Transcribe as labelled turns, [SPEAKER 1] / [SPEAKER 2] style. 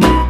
[SPEAKER 1] Bye.